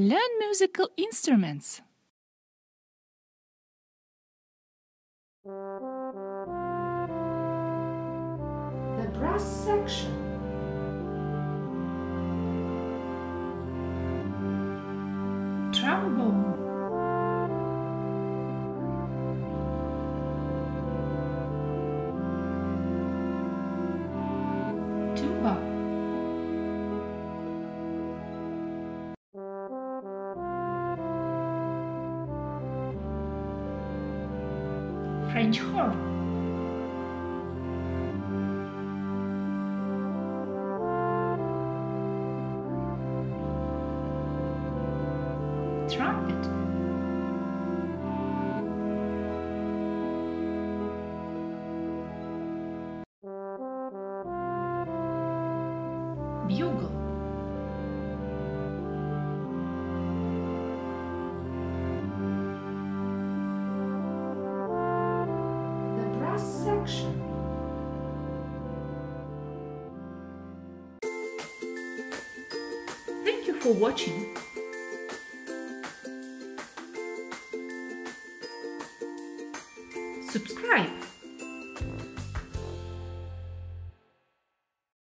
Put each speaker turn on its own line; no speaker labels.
Learn musical instruments.
The brass section. Trombone. French horn. trumpet. Bugle. Section.
Thank you for watching. Subscribe.